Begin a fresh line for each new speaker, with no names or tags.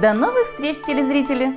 До новых встреч, телезрители!